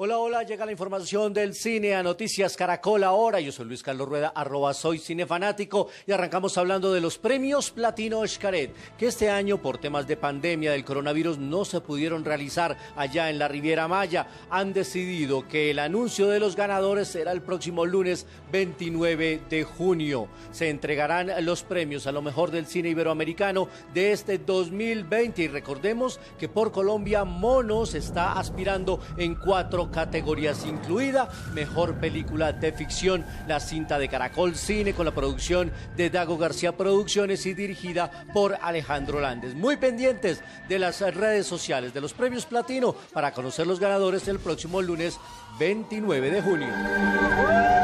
Hola, hola, llega la información del cine a Noticias Caracol ahora. Yo soy Luis Carlos Rueda, arroba soy cinefanático y arrancamos hablando de los premios Platino Xcaret, que este año por temas de pandemia del coronavirus no se pudieron realizar allá en la Riviera Maya. Han decidido que el anuncio de los ganadores será el próximo lunes 29 de junio. Se entregarán los premios a lo mejor del cine iberoamericano de este 2020 y recordemos que por Colombia Monos está aspirando en cuatro categorías, incluida Mejor Película de Ficción, la cinta de Caracol Cine con la producción de Dago García Producciones y dirigida por Alejandro Landes. Muy pendientes de las redes sociales de los premios Platino para conocer los ganadores el próximo lunes 29 de junio.